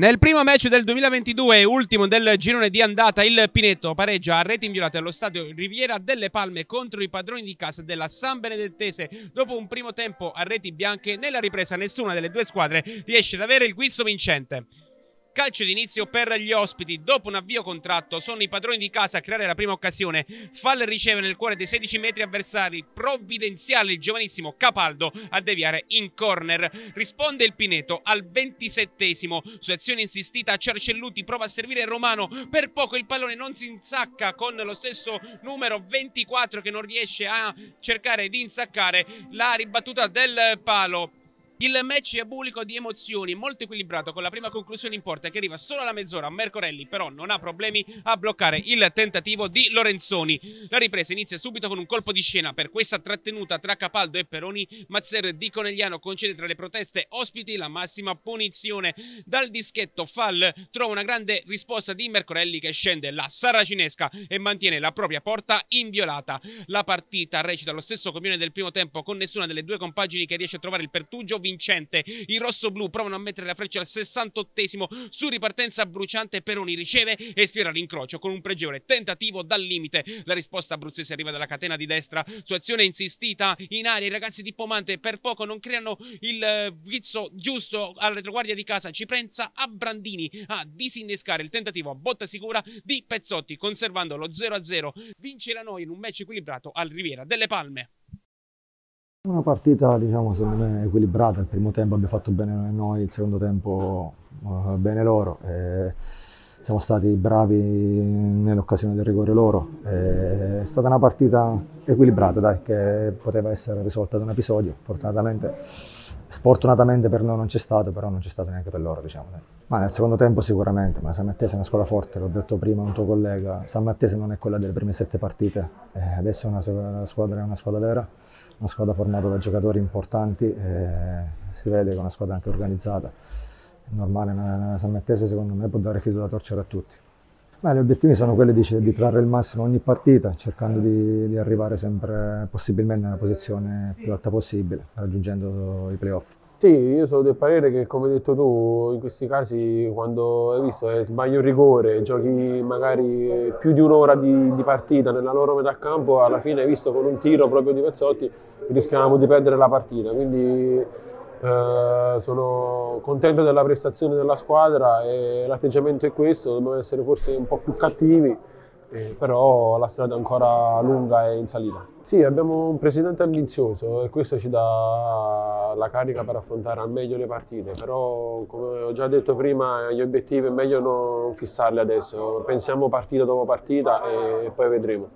Nel primo match del 2022, ultimo del girone di andata, il Pinetto pareggia a reti inviolate allo stadio Riviera delle Palme contro i padroni di casa della San Benedettese. Dopo un primo tempo a reti bianche, nella ripresa nessuna delle due squadre riesce ad avere il guizzo vincente. Calcio d'inizio per gli ospiti. Dopo un avvio contratto, sono i padroni di casa a creare la prima occasione. Fall riceve nel cuore dei 16 metri avversari. Provvidenziale il giovanissimo Capaldo a deviare in corner. Risponde il Pineto al 27esimo. Su azione insistita, Cercelluti prova a servire Romano. Per poco il pallone non si insacca con lo stesso numero 24 che non riesce a cercare di insaccare la ribattuta del palo. Il match è bulico di emozioni, molto equilibrato, con la prima conclusione in porta che arriva solo alla mezz'ora. Mercorelli però non ha problemi a bloccare il tentativo di Lorenzoni. La ripresa inizia subito con un colpo di scena per questa trattenuta tra Capaldo e Peroni. Mazzer di Conegliano concede tra le proteste ospiti la massima punizione. Dal dischetto Fall trova una grande risposta di Mercorelli che scende la saracinesca e mantiene la propria porta inviolata. La partita recita lo stesso copione del primo tempo con nessuna delle due compagini che riesce a trovare il pertugio vincente. I rossoblù provano a mettere la freccia al 68esimo su ripartenza bruciante. Peroni riceve e sfiora l'incrocio con un pregevole tentativo dal limite. La risposta abruzzese arriva dalla catena di destra. Su azione insistita in aria, i ragazzi di Pomante per poco non creano il vizzo giusto alla retroguardia di casa. Ci pensa a Brandini a disinnescare il tentativo a botta sicura di Pezzotti, conservando lo 0-0. Vince la Noi in un match equilibrato al Riviera delle Palme. Una partita diciamo secondo me equilibrata, il primo tempo abbiamo fatto bene noi, il secondo tempo uh, bene loro. E siamo stati bravi nell'occasione del rigore loro. E è stata una partita equilibrata dai, che poteva essere risolta da un episodio, fortunatamente. Sfortunatamente per noi non c'è stato, però non c'è stato neanche per loro, diciamo. Ma nel secondo tempo sicuramente, ma San Mattese è una squadra forte, l'ho detto prima a un tuo collega, San Mattese non è quella delle prime sette partite, eh, adesso è una, squadra, è una squadra vera una squadra formata da giocatori importanti, eh, si vede che è una squadra anche organizzata. È normale, una San Mettese secondo me può dare filo da torcere a tutti. Beh, gli obiettivi sono quelli di, di, trarre il massimo ogni partita, cercando di, di arrivare sempre possibilmente nella posizione più alta possibile, raggiungendo i playoff. Sì, io sono del parere che come hai detto tu, in questi casi quando hai visto che sbagli un rigore, giochi magari più di un'ora di, di, partita nella loro metà campo, alla fine hai visto con un tiro proprio di Pezzotti rischiavamo di perdere la partita. Quindi eh, sono contento della prestazione della squadra e l'atteggiamento è questo, dobbiamo essere forse un po' più cattivi eh, però la strada è ancora lunga e in salita. Sì, abbiamo un presidente ambizioso e questo ci dà la carica per affrontare al meglio le partite, però come ho già detto prima gli obiettivi è meglio non fissarli adesso, pensiamo partita dopo partita e poi vedremo.